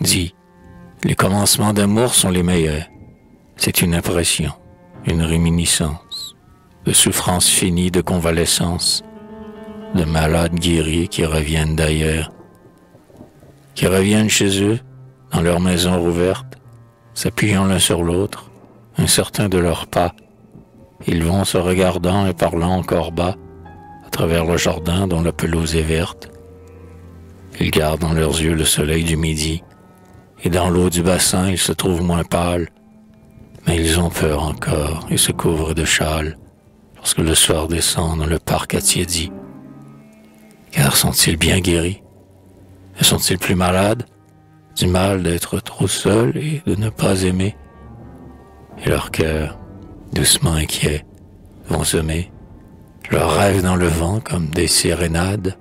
Dis, les commencements d'amour sont les meilleurs. C'est une impression, une réminiscence, de souffrances finies, de convalescence, de malades guéris qui reviennent d'ailleurs, qui reviennent chez eux, dans leur maison rouverte, s'appuyant l'un sur l'autre, incertains de leurs pas. Ils vont se regardant et parlant encore bas, à travers le jardin dont la pelouse est verte. Ils gardent dans leurs yeux le soleil du midi, et dans l'eau du bassin ils se trouvent moins pâles, mais ils ont peur encore et se couvrent de châles lorsque le soir descend dans le parc attiédi. Car sont-ils bien guéris? Ne sont-ils plus malades? Du mal d'être trop seuls et de ne pas aimer. Et leur cœur, doucement inquiet, vont semer leurs rêves dans le vent comme des sérénades